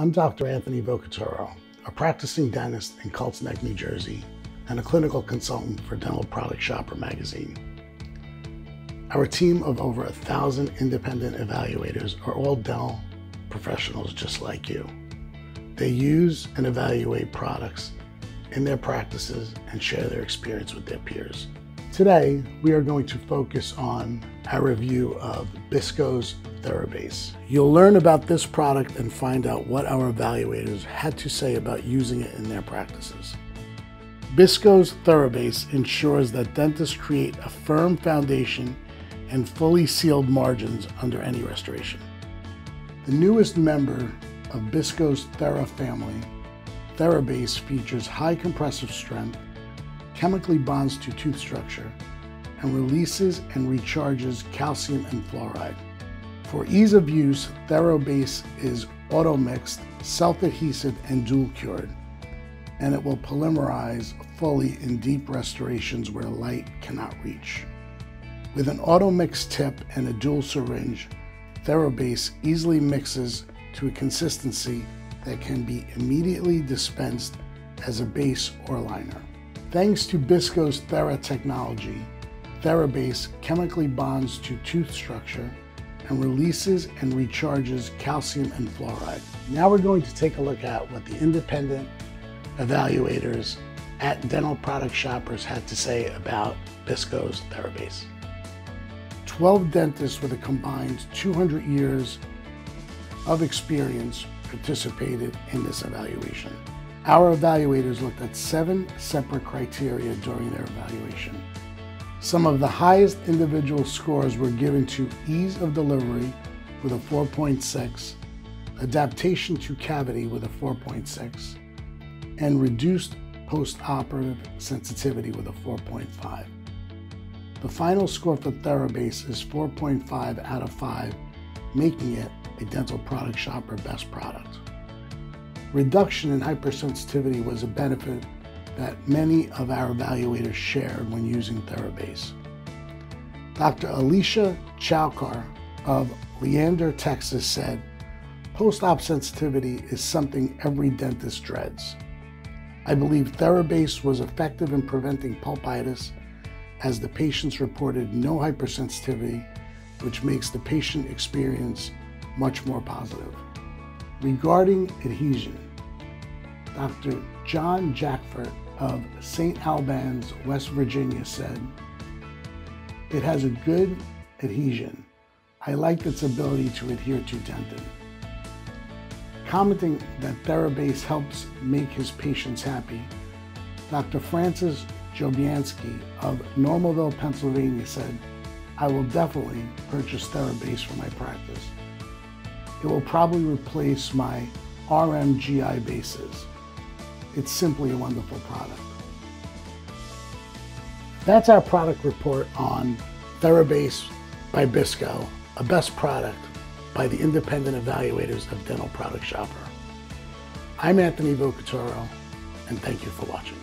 I'm Dr. Anthony Vocaturo, a practicing dentist in Colts Neck, New Jersey, and a clinical consultant for Dental Product Shopper magazine. Our team of over a thousand independent evaluators are all dental professionals just like you. They use and evaluate products in their practices and share their experience with their peers. Today, we are going to focus on our review of Bisco's Therabase. You'll learn about this product and find out what our evaluators had to say about using it in their practices. Bisco's Therabase ensures that dentists create a firm foundation and fully sealed margins under any restoration. The newest member of Bisco's Thera family, Therabase features high compressive strength, chemically bonds to tooth structure, and releases and recharges calcium and fluoride. For ease of use, Therabase is auto-mixed, self-adhesive, and dual-cured, and it will polymerize fully in deep restorations where light cannot reach. With an auto-mix tip and a dual syringe, Therabase easily mixes to a consistency that can be immediately dispensed as a base or liner. Thanks to Bisco's Thera technology, Therabase chemically bonds to tooth structure and releases and recharges calcium and fluoride. Now we're going to take a look at what the independent evaluators at Dental Product Shoppers had to say about Bisco's Therabase. 12 dentists with a combined 200 years of experience participated in this evaluation. Our evaluators looked at seven separate criteria during their evaluation. Some of the highest individual scores were given to ease of delivery with a 4.6, adaptation to cavity with a 4.6, and reduced post-operative sensitivity with a 4.5. The final score for Therabase is 4.5 out of 5, making it a dental product shopper best product. Reduction in hypersensitivity was a benefit that many of our evaluators shared when using Therabase. Dr. Alicia Chowkar of Leander, Texas said, Post-op sensitivity is something every dentist dreads. I believe Therabase was effective in preventing pulpitis as the patients reported no hypersensitivity, which makes the patient experience much more positive. Regarding adhesion, Dr. John Jackford of St. Albans, West Virginia said, It has a good adhesion. I like its ability to adhere to dentin. Commenting that Therabase helps make his patients happy, Dr. Francis Jobiansky of Normalville, Pennsylvania said, I will definitely purchase Therabase for my practice. It will probably replace my RMGI bases. It's simply a wonderful product. That's our product report on Therabase by Bisco, a best product by the independent evaluators of Dental Product Shopper. I'm Anthony Vocaturo, and thank you for watching.